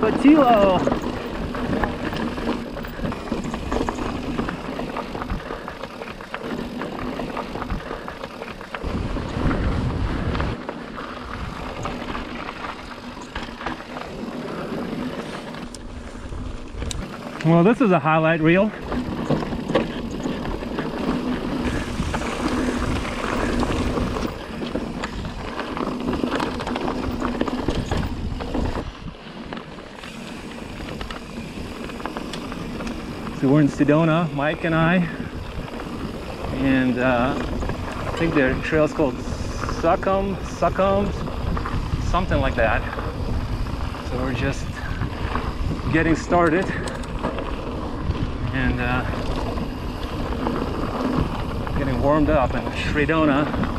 Patillo. Well, this is a highlight reel. We're in Sedona, Mike and I, and uh, I think the trail's called Succum, Succums, something like that. So we're just getting started and uh, getting warmed up in Sedona.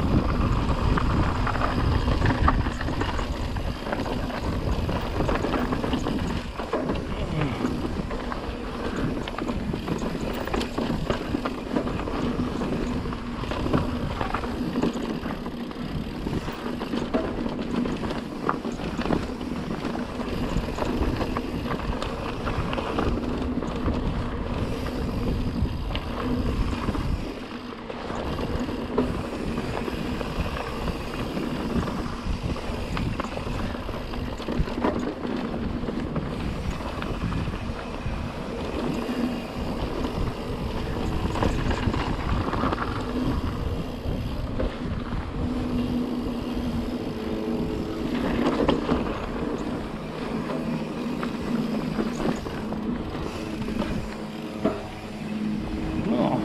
Oh.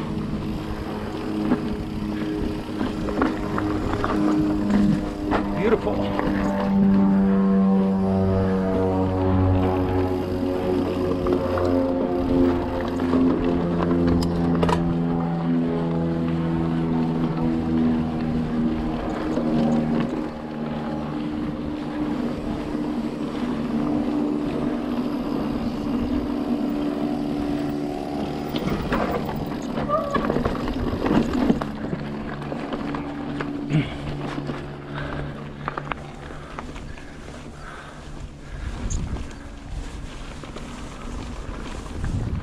Beautiful.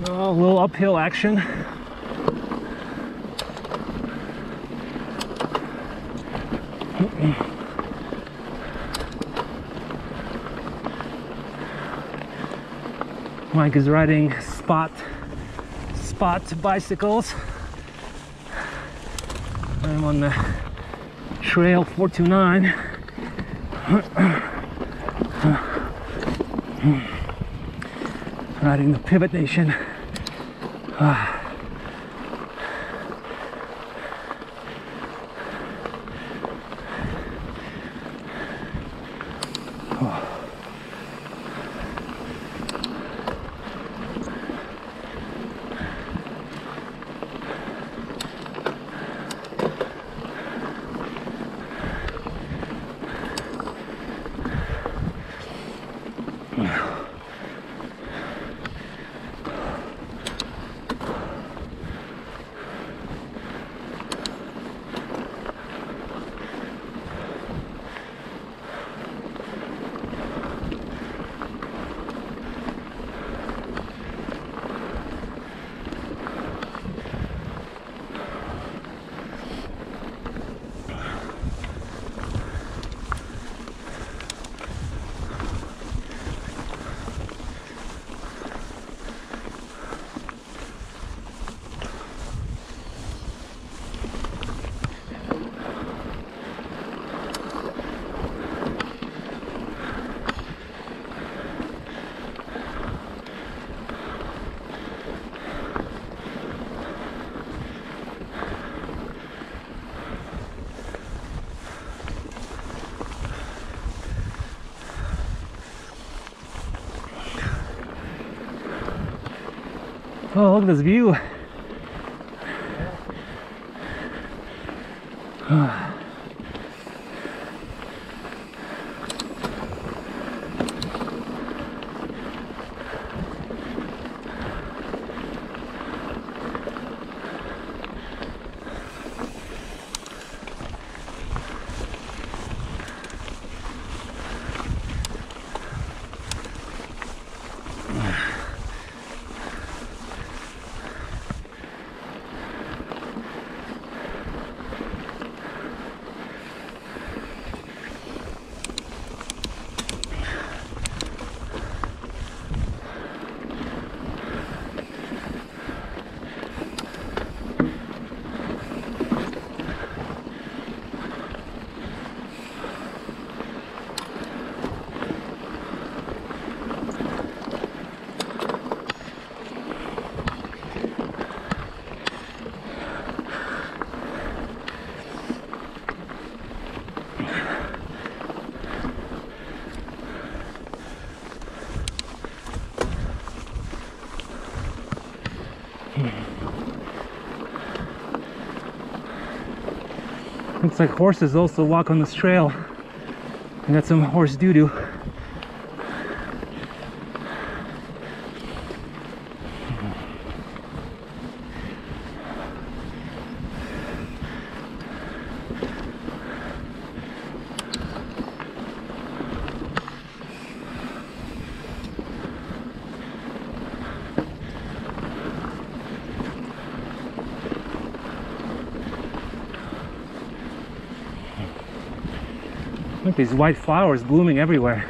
Oh, a little uphill action. Mike is riding spot spot bicycles. I'm on the trail 429. riding the pivot nation. Ah. Oh, look at this view. Looks like horses also walk on this trail. I got some horse doo doo Look, these white flowers blooming everywhere.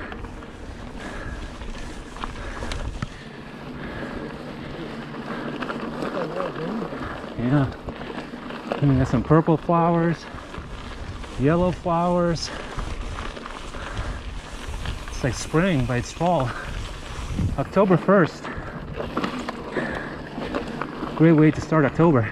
Yeah. And we got some purple flowers, yellow flowers. It's like spring, but it's fall. October 1st. Great way to start October.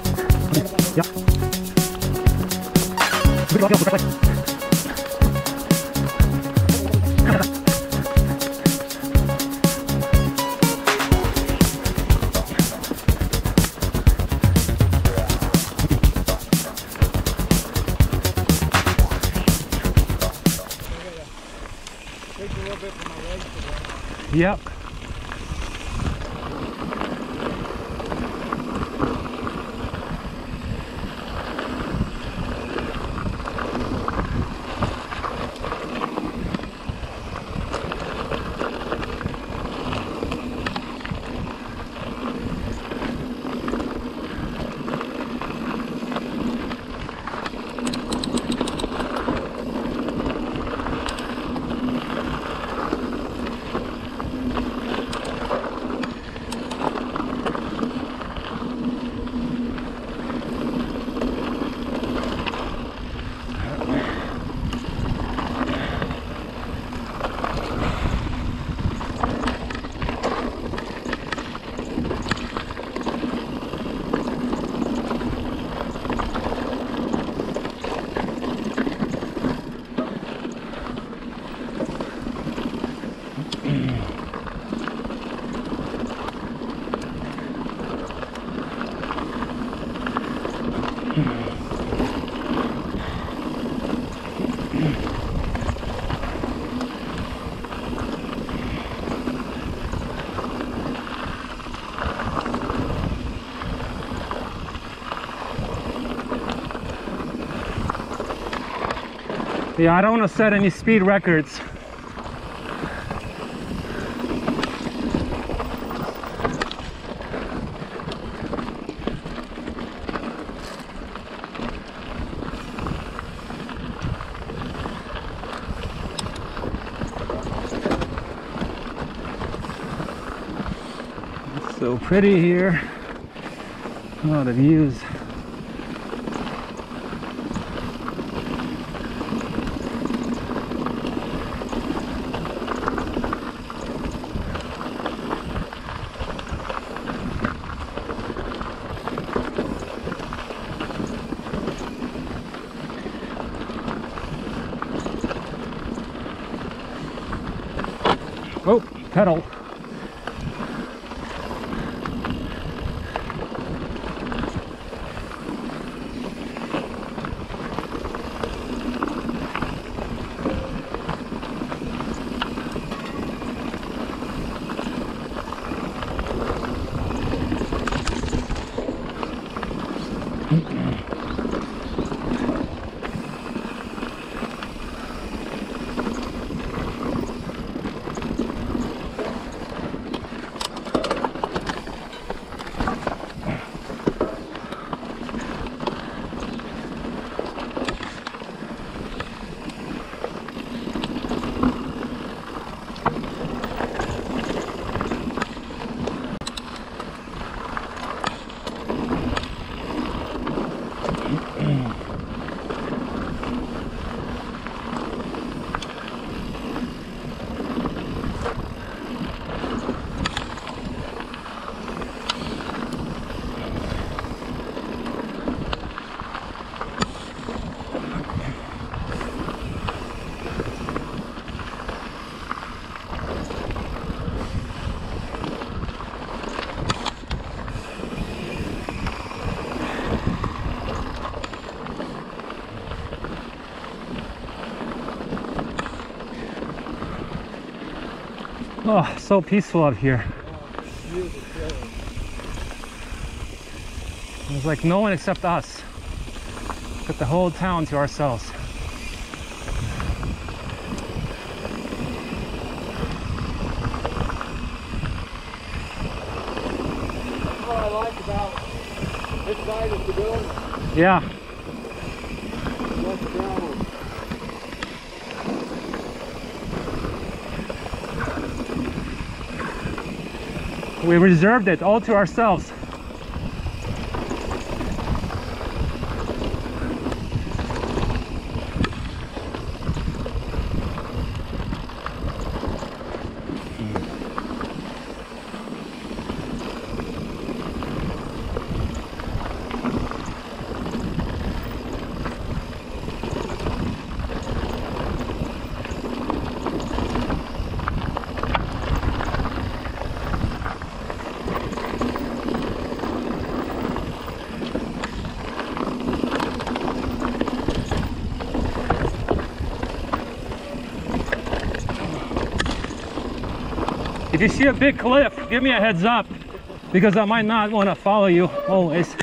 Yeah, I don't want to set any speed records. So pretty here. Oh, the views. So peaceful out here. It's like no one except us. Got the whole town to ourselves. That's what I like about this side of the building. Yeah, we reserved it all to ourselves. If you see a big cliff, give me a heads up because I might not want to follow you always.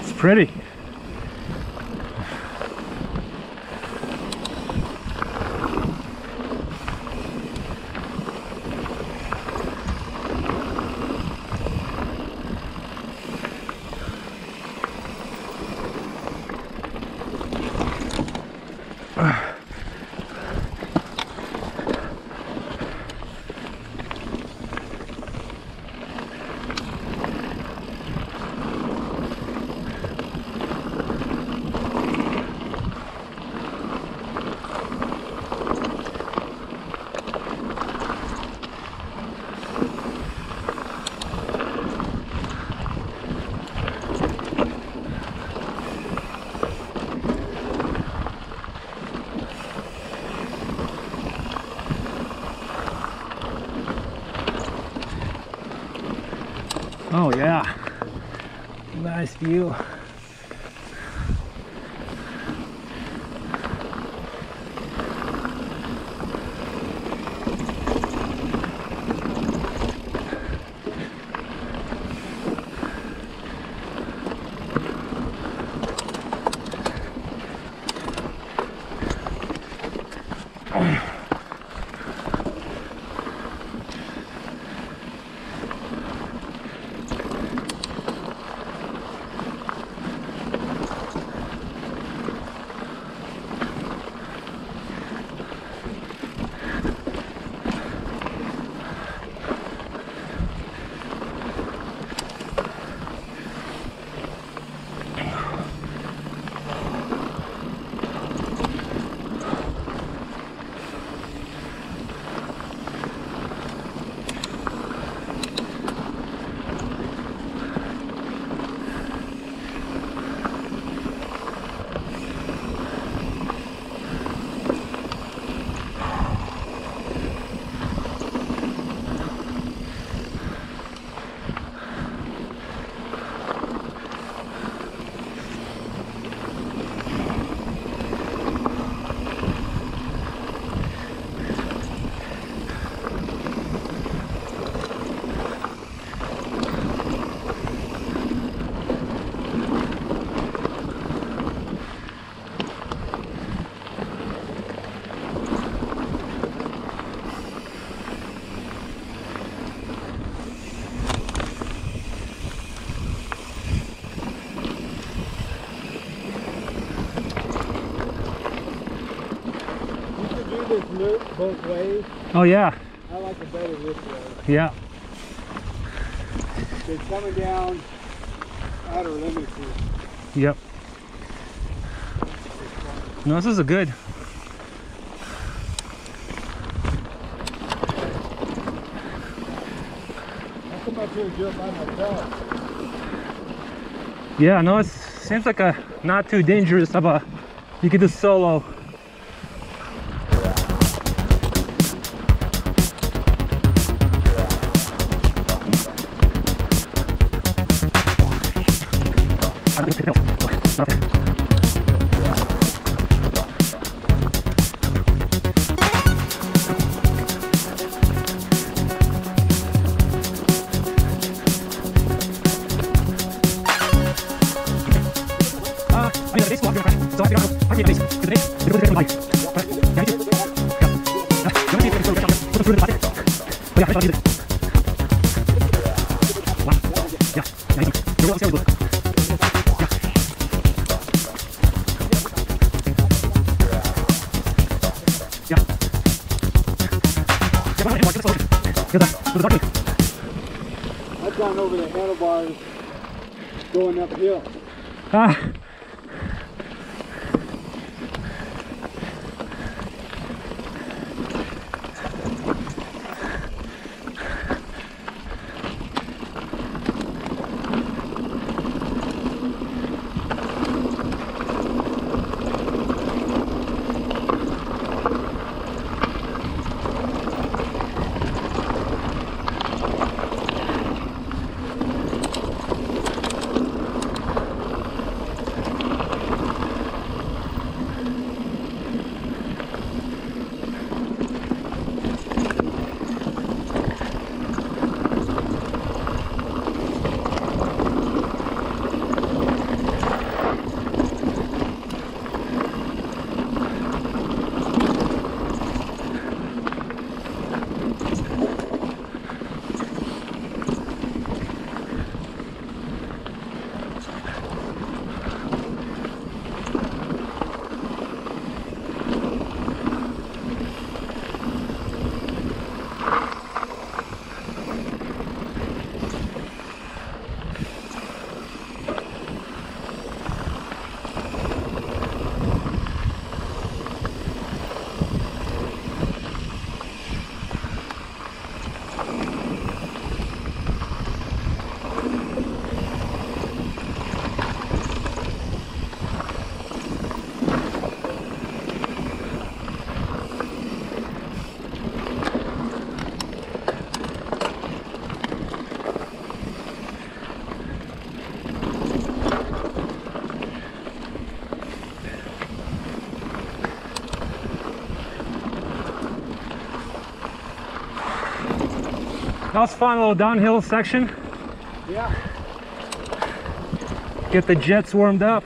It's pretty. Nice view. You could do this loop both ways. Oh yeah. I like it better this way. Yeah. It's coming down Outer Limits here. Yep. No, this is a good. I come up here and do it by myself. Yeah, no, it seems like a not too dangerous of a. You could do solo. That was fun little downhill section. Yeah. Get the jets warmed up.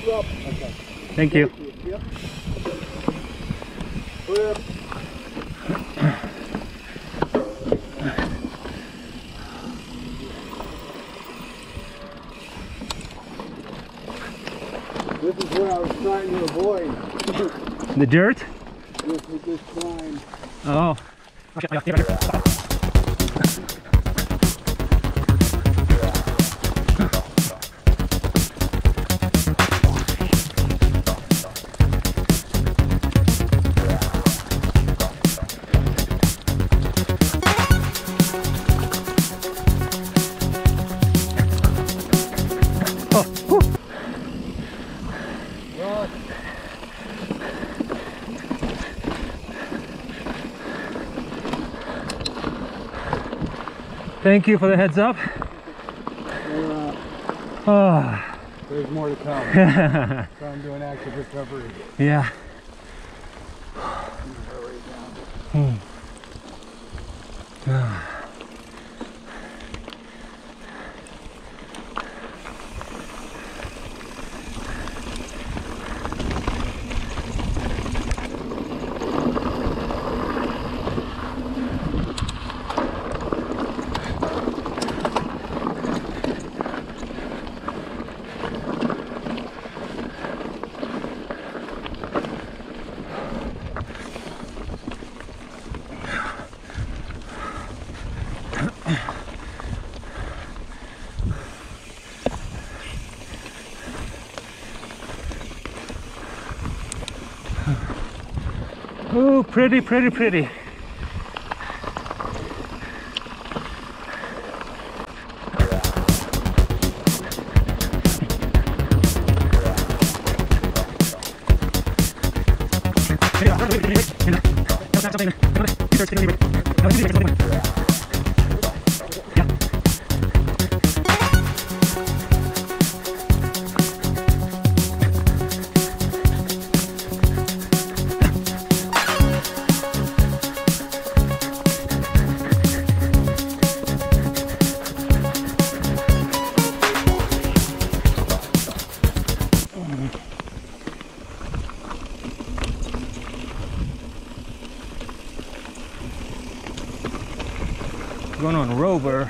This is rough. Okay. Thank you. Yep. Clear. This is what I was trying to avoid The dirt? with, with this climb. Oh. Thank you for the heads up. there, uh, Oh, there's more to come. so I'm doing active recovery. yeah. Pretty, pretty, pretty. Going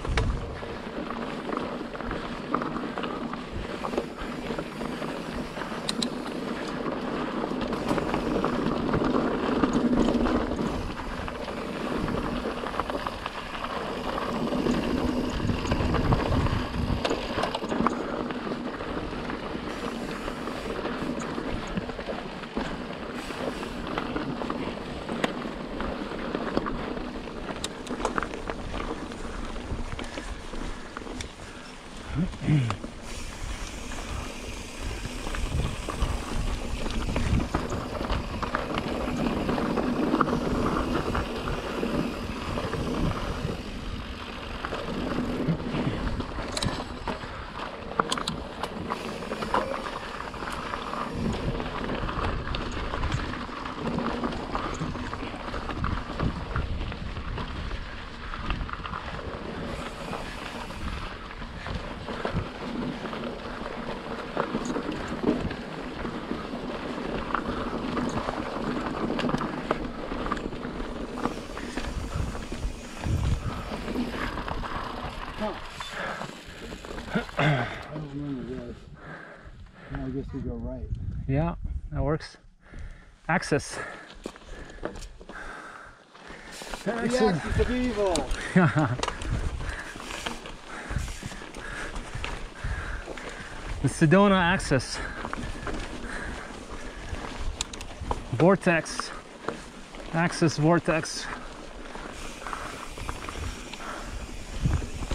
I don't remember this. Now I guess we go right. Yeah, that works. Access. The axis of evil. the Sedona axis. Vortex. Axis vortex.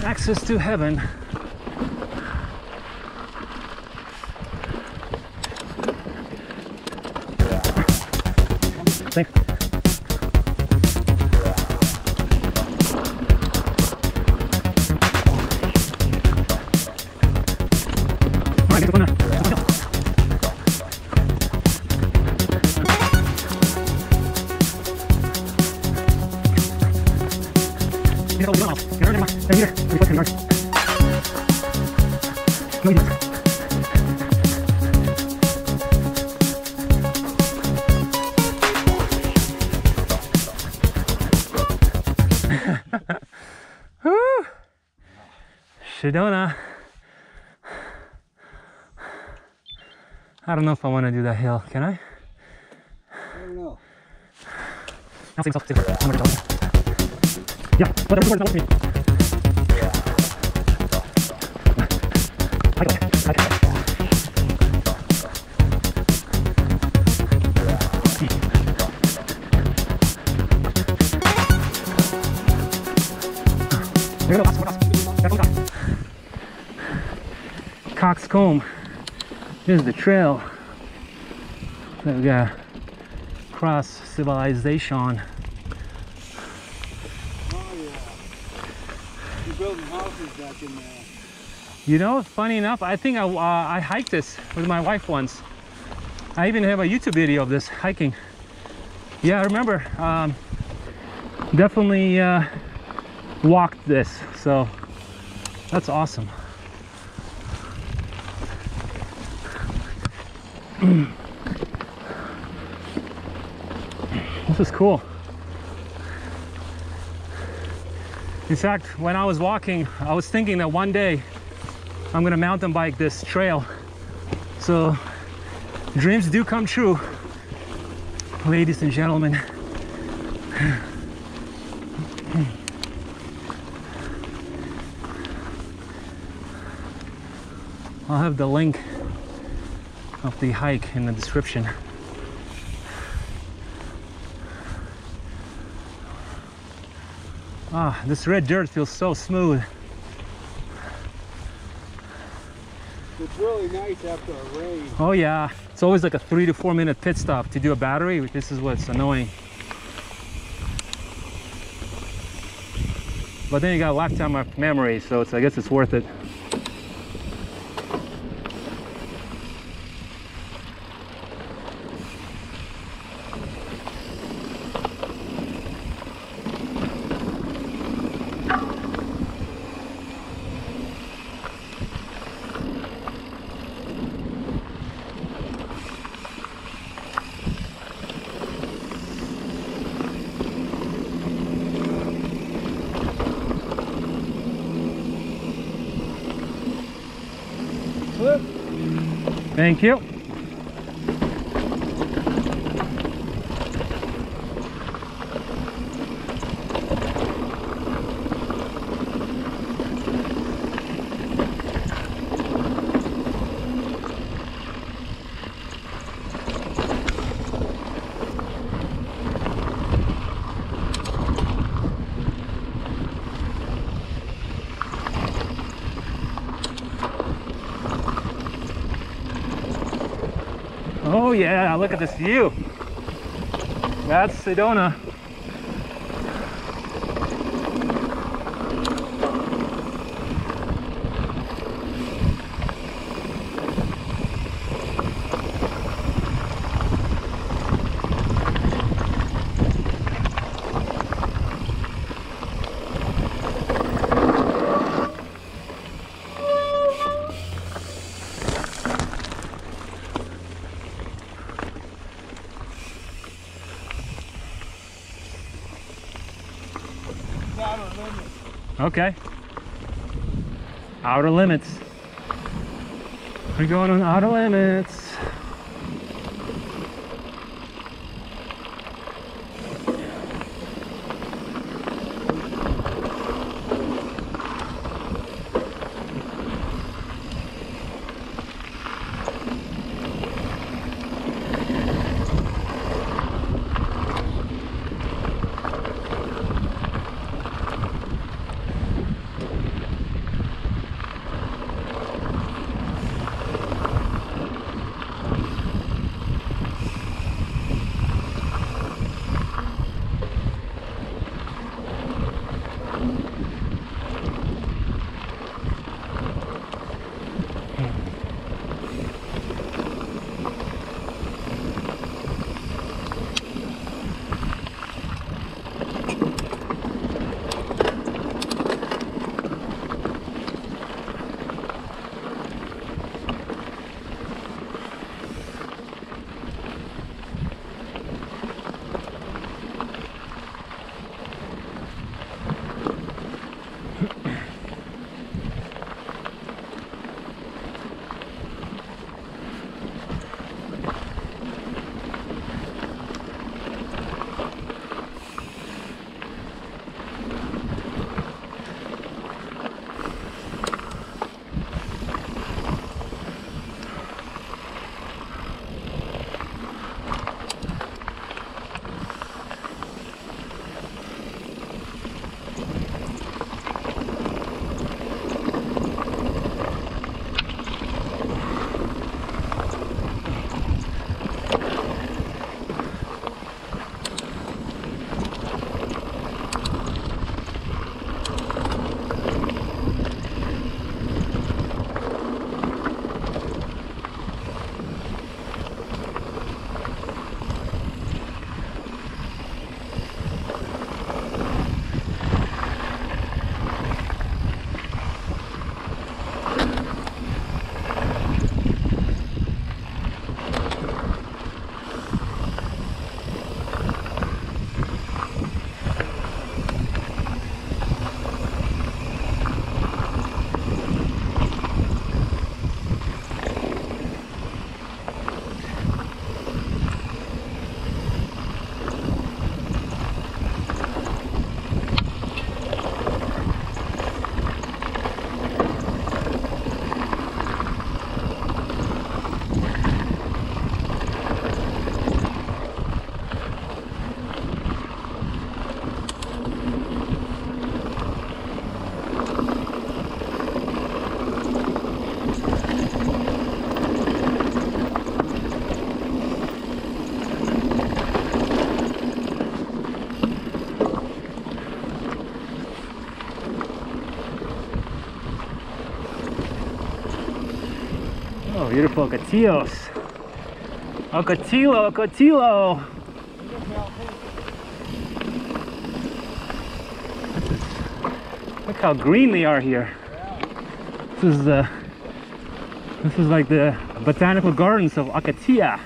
Access to heaven. Sedona. I don't know if I want to do that hill. Can I? I don't know. Yeah, but everyone's not me. I got it. I got it. You're. Cockscomb. Here's the trail that we got cross civilization. Oh yeah. You're building houses back in there. You know, funny enough, I think I, uh, I hiked this with my wife once. I even have a YouTube video of this hiking. Yeah, I remember. Um, definitely uh, walked this, so that's awesome. this is cool. In fact, when I was walking, I was thinking that one day I'm gonna mountain bike this trail. So dreams do come true, ladies and gentlemen. I'll have the link of the hike in the description. Ah, this red dirt feels so smooth. It's really nice after a rain. Oh yeah, it's always like a three to four minute pit stop to do a battery. This is what's annoying. But then you got a lifetime of memory, so it's I guess it's worth it. Thank you. Look at this view. That's Sedona. Okay. Outer limits. We're going on outer limits. Ocotillos. Ocotillo, Ocotillo. Look how green they are here. This is the this is like the botanical gardens of Acatia.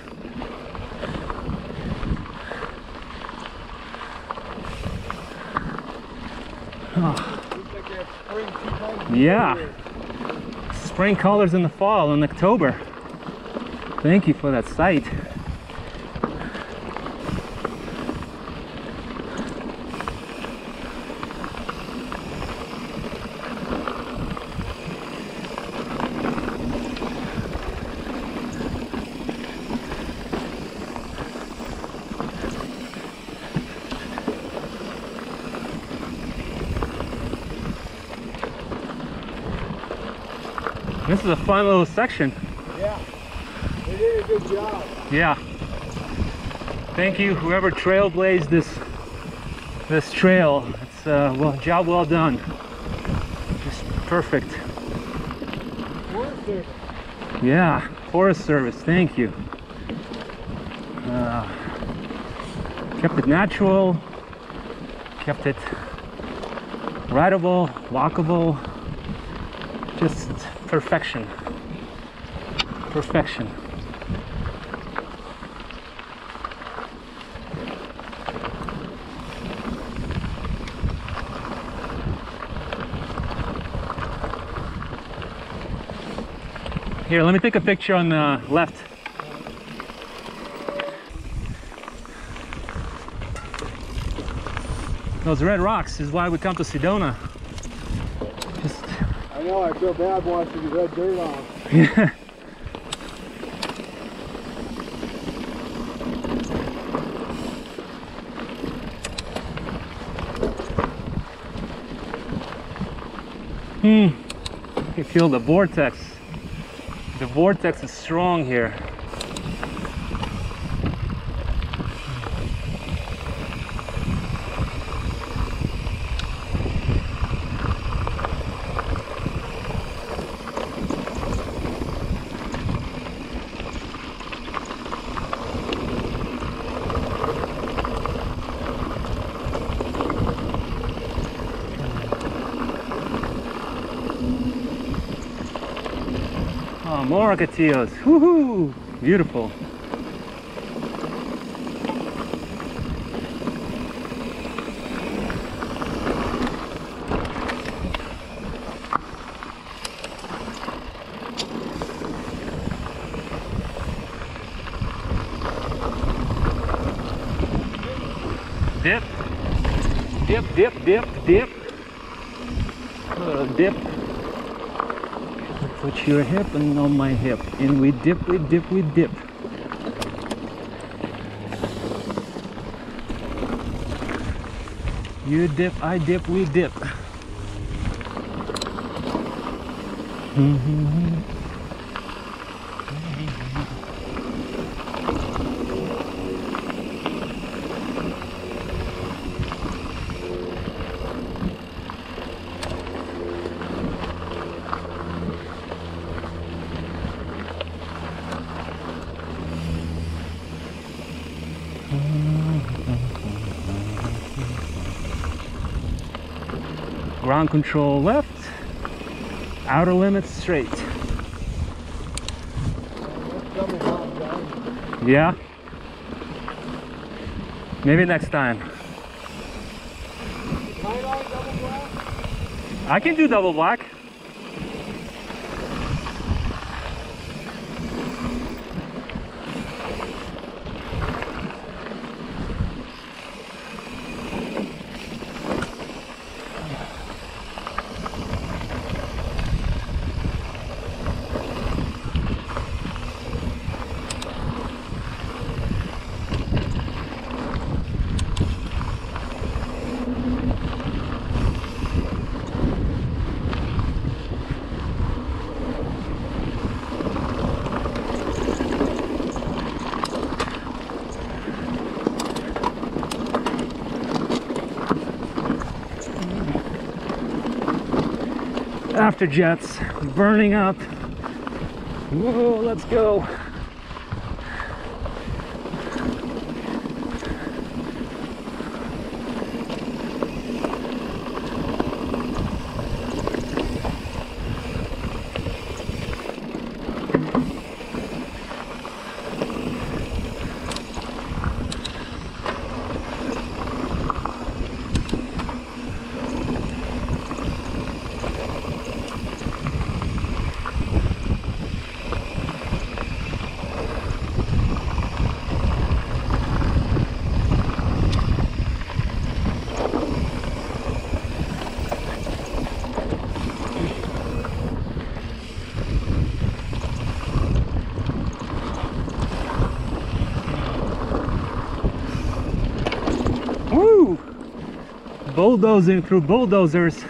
Looks like they have spring two times a Yeah. Spring colors in the fall in October. Thank you for that sight. This is a fun little section. Yeah. They did a good job. Yeah. Thank you, whoever trailblazed this this trail. It's uh, well, job well done. Just perfect. Forest Service. Yeah, Forest Service. Thank you. Uh, kept it natural. Kept it rideable, walkable. Just perfection. Perfection. Here, let me take a picture on the left. Those red rocks is why we come to Sedona. Just I know, I feel bad washing the red dirt off. yeah. Hmm. I can feel the vortex. The vortex is strong here. More Ocotillos. Woohoo! Beautiful. Dip. Dip, dip, dip, dip. Little dip. Your hip and on my hip. And we dip, we dip, we dip. You dip, I dip, we dip. Mm-hmm. Ground control left. Outer limits straight. Yeah? Maybe next time. I can do double black. After jets burning up Whoa, let's go. Bulldozing through bulldozers.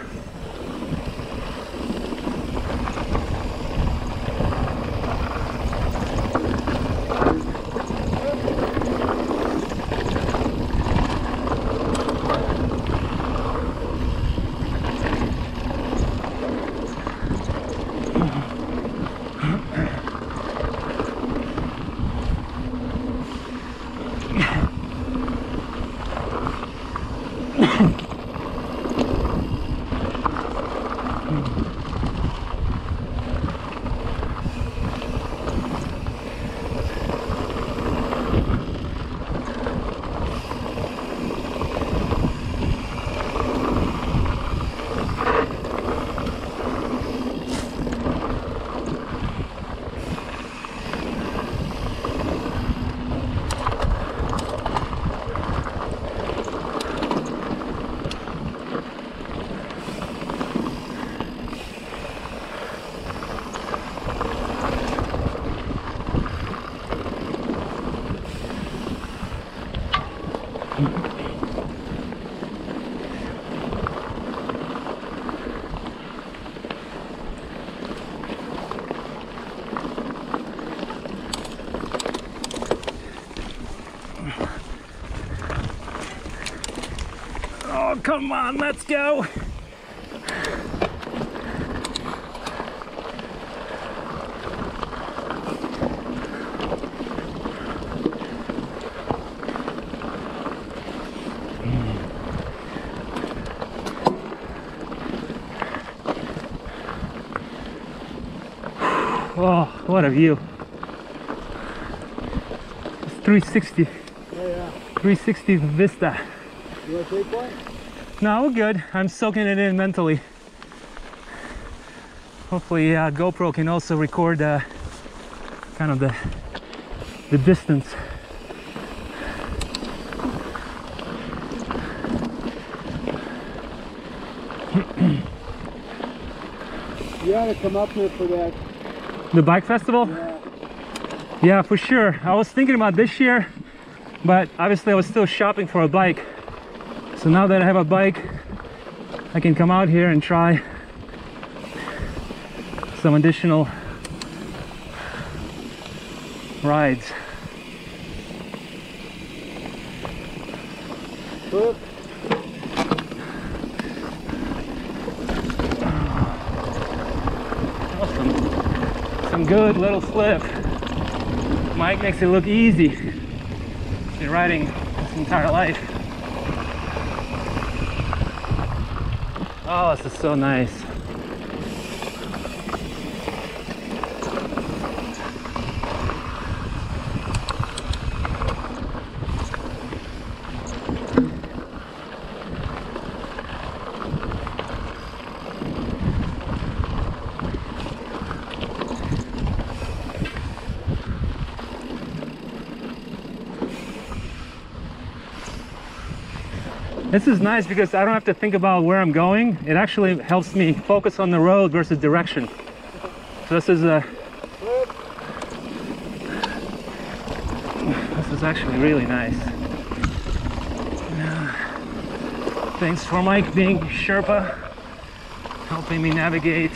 Oh, come on, let's go. Hmm. Oh, what a view. It's 360, Oh yeah. 360 vista. You want to take one? No, we're good. I'm soaking it in mentally. Hopefully, uh, GoPro can also record uh, kind of the the distance. You ought to come up here for that. The bike festival? Yeah. Yeah, for sure. I was thinking about this year, but obviously I was still shopping for a bike. So now that I have a bike, I can come out here and try some additional rides. Oh, look, Awesome. Some good little slip. Mike makes it look easy. Been riding his entire life. Oh, this is so nice. This is nice because I don't have to think about where I'm going. It actually helps me focus on the road versus direction. So this is a this is actually really nice. Thanks for Mike being Sherpa, helping me navigate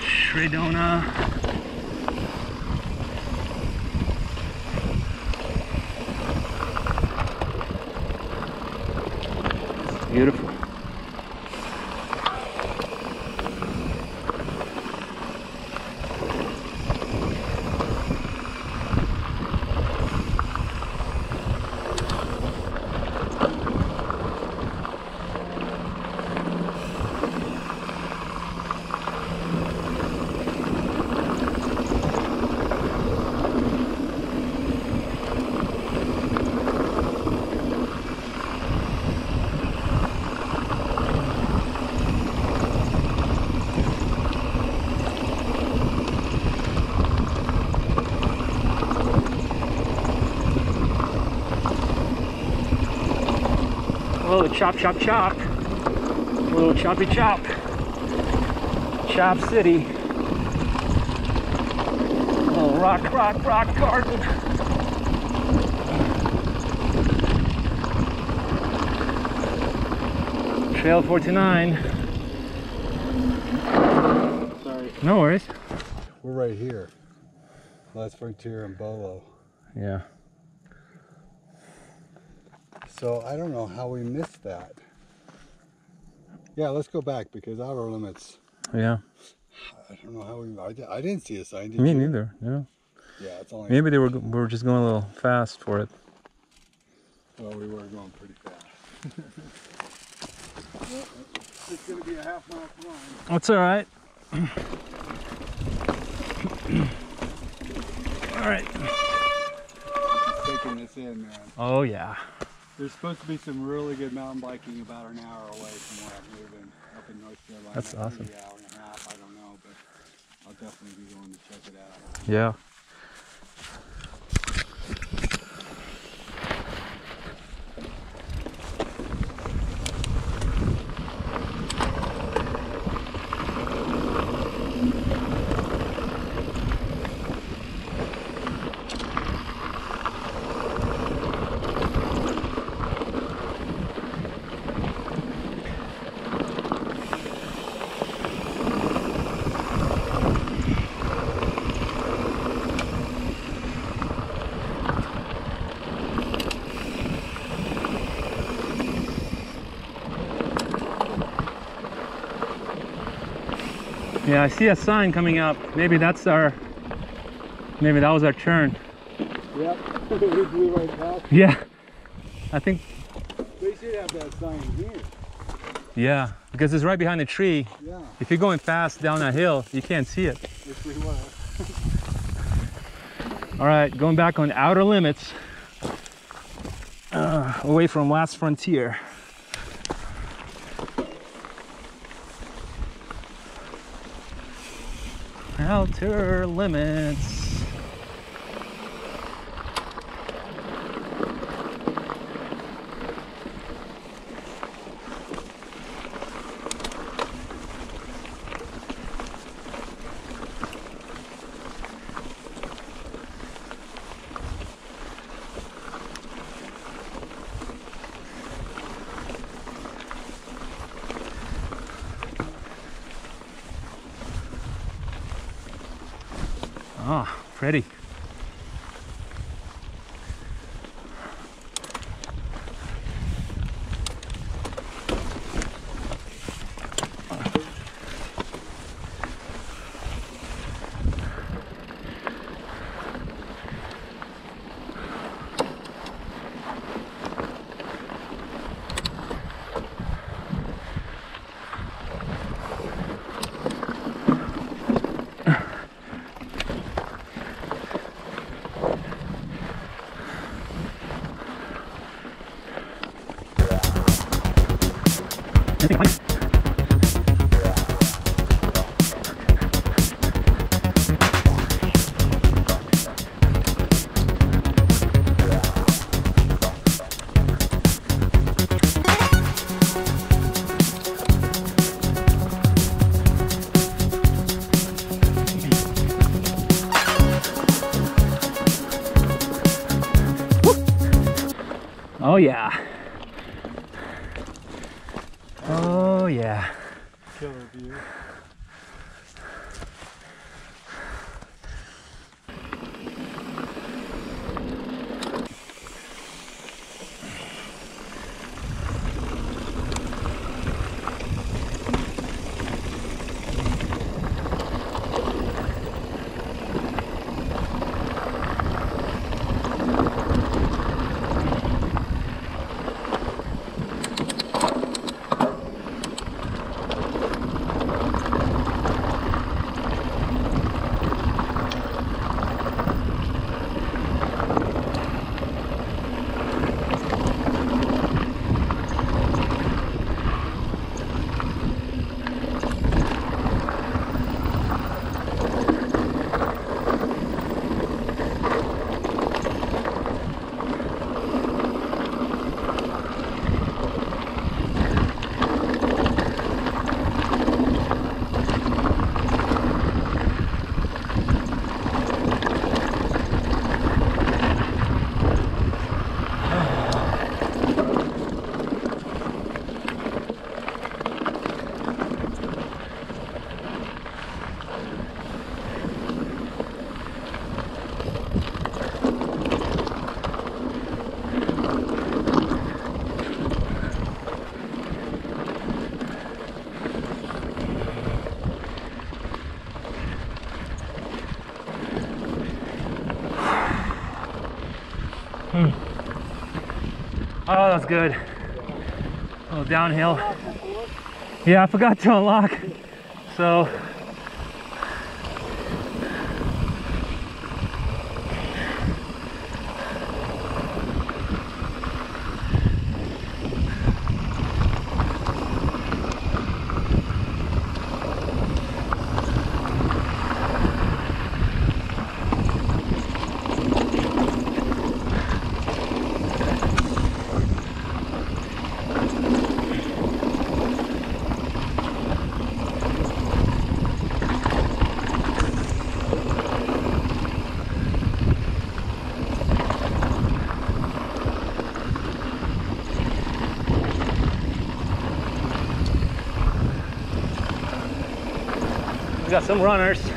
Shredona. Beautiful. little chop, chop, chop. A little choppy chop. Chop City. A little rock, rock, rock garden. Trail 49. Sorry. No worries. We're right here. Last Frontier and Bolo. Yeah. So I don't know how we missed that. Yeah, let's go back because outer limits. Yeah. I don't know how we. I, di- I didn't see a sign. Did Me you? neither. Yeah. Yeah, it's only. Maybe they were we were just going a little fast for it. Well, we were going pretty fast. it's gonna be a half mile climb. That's all right. all right. Taking this in, man. Oh yeah. There's supposed to be some really good mountain biking about an hour away from where I'm moving up in North Carolina. That's awesome. Maybe an hour and a half, I don't know, but I'll definitely be going to check it out. Yeah. Yeah, I see a sign coming up. Maybe that's our maybe that was our turn. Yep, we blew right past. Yeah. I think They should have that sign here. yeah, because it's right behind the tree. Yeah, If you're going fast down a hill, you can't see it. if we were. All right, going back on outer limits, uh, away from last frontier. Outer limits. That's good. A little downhill. Yeah, I forgot to unlock. So we got some runners.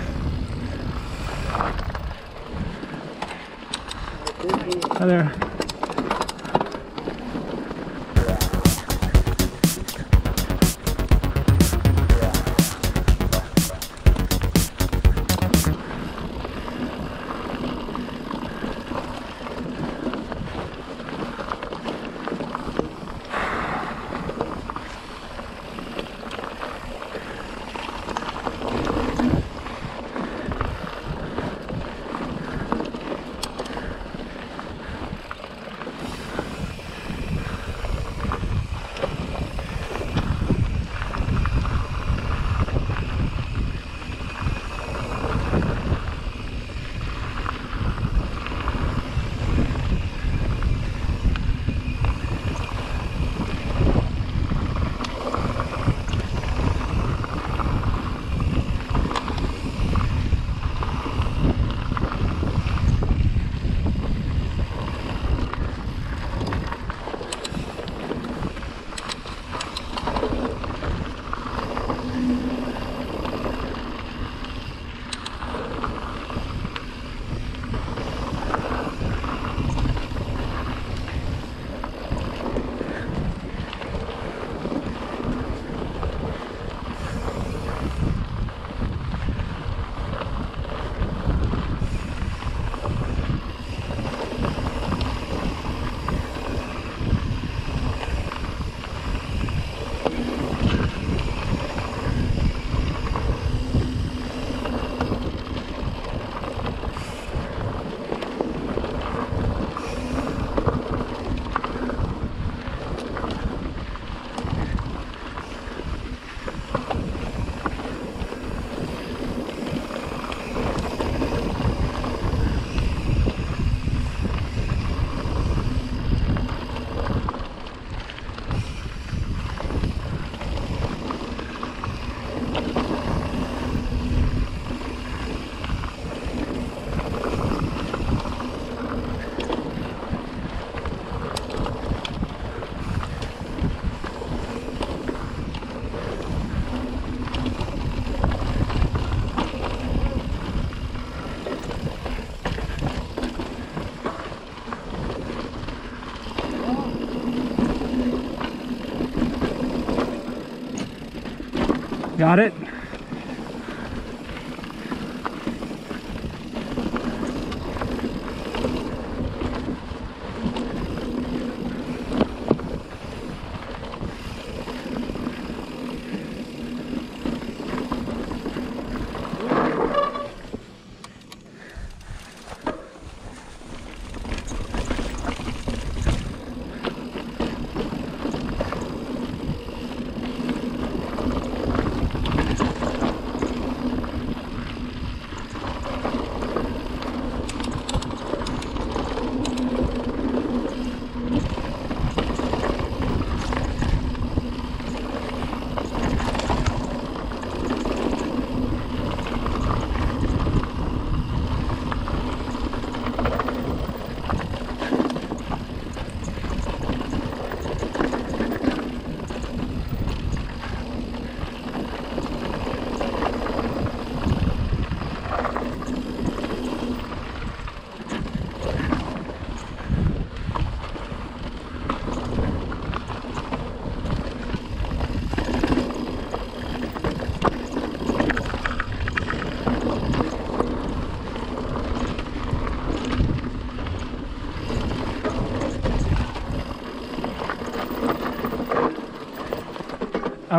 Got it?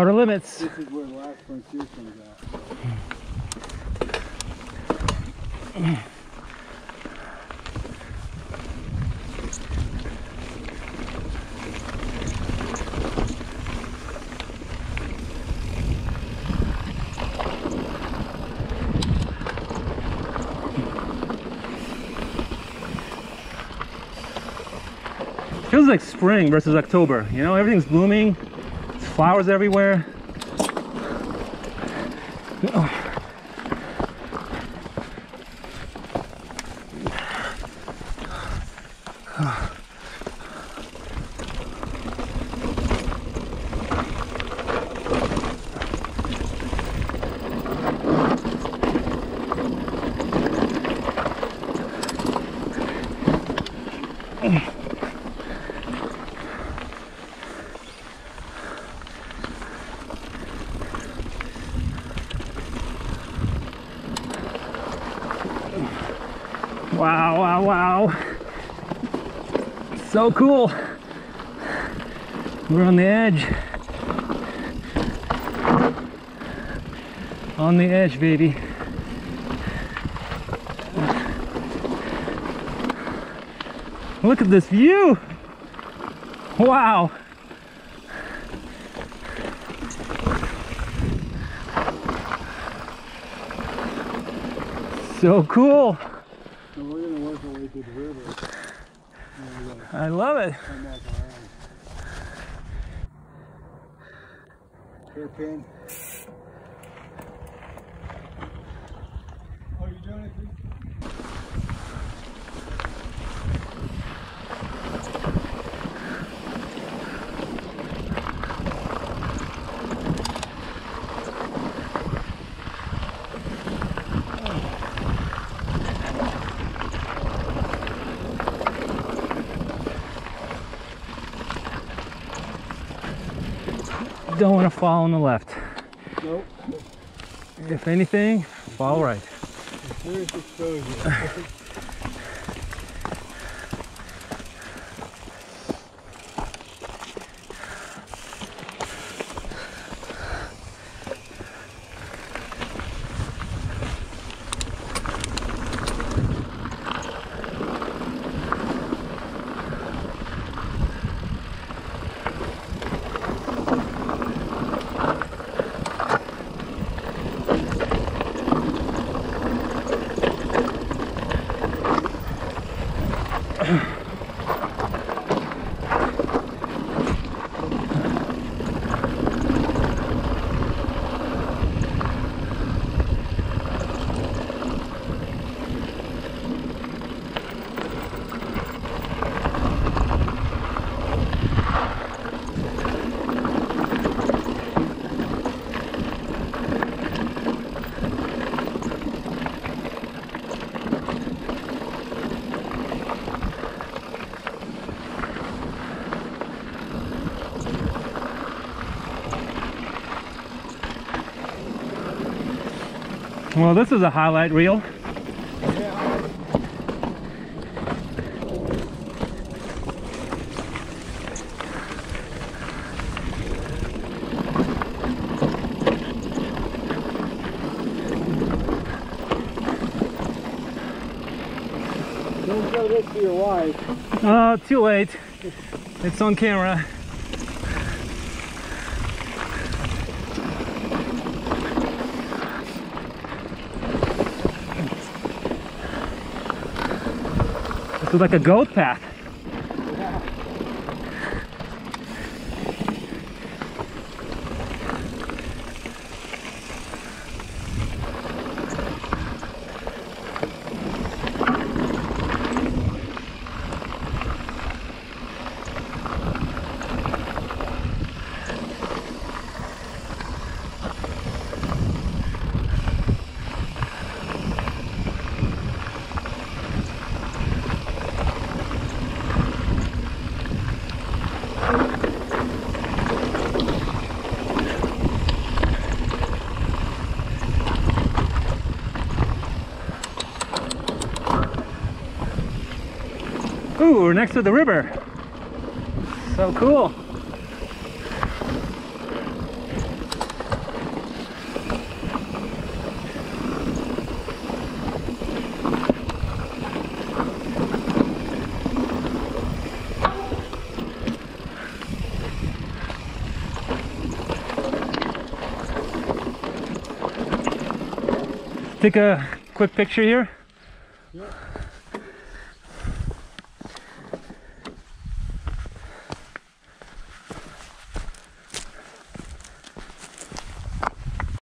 Outer limits. This is where the last frontier comes out. Feels like spring versus October. You know, everything's blooming. Flowers everywhere. Wow, wow, wow. So cool. We're on the edge. On the edge, baby. Look at this view. Wow. So cool. So we're gonna work our way to the river. I love it. Hairpin. Don't want to fall on the left. Nope. If anything, fall right. Well, this is a highlight reel. Yeah. Don't show this to your wife. Uh, too late. It's on camera. Is like a goat path. we're next to the river. So cool. Take a quick picture here. Yeah.